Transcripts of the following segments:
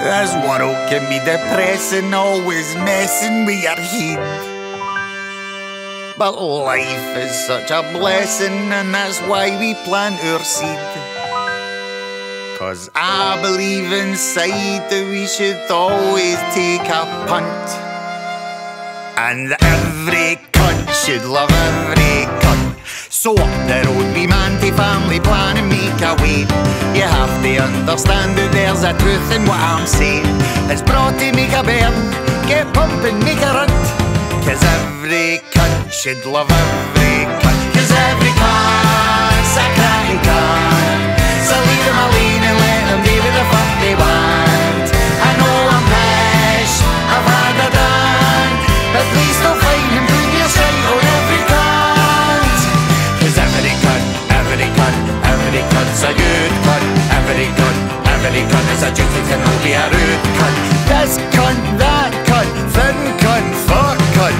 This world can be depressing, always messing with your head. But life is such a blessing, and that's why we plant our seed. Cause I believe inside that we should always take a punt. And every cunt should love every. So up the road we man to family plan and make a way. You have to understand that there's a truth in what I'm saying. It's brought to make a burn, get pumping, make a runt. Cause every cunt should love every cunt. Cause every cunt's a cracky cunt. Rude cunt. This cunt, that cunt, thin cunt, fuck cunt.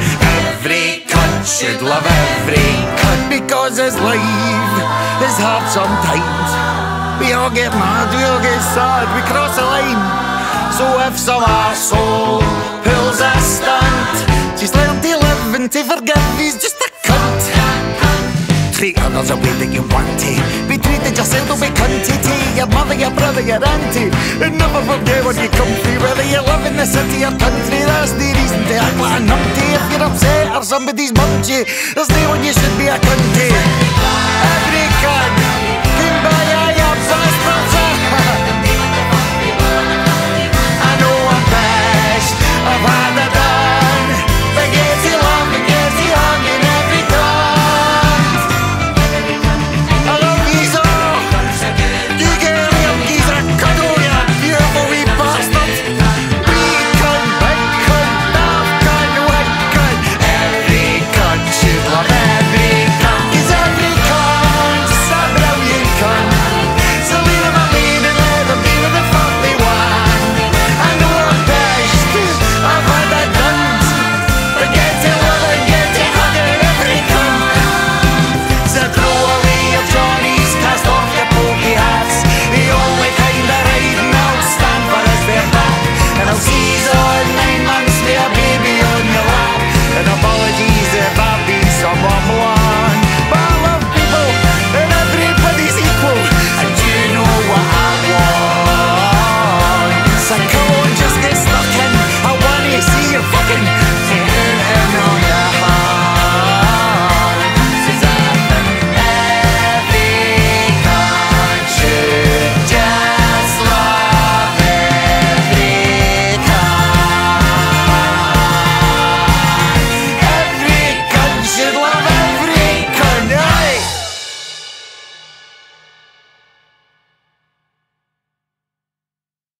Every cunt should love every cunt because his life is hard sometimes. We all get mad, we all get sad, we cross a line. So if some er asshole pulls the way that you want to. Be treated yourself, don't be cunty your mother, your brother, your auntie. And never forget when you come free, whether you live in the city or country. That's the reason to act like a numpty. If you're upset or somebody's you, there's no one you should be a cunty. Every cunt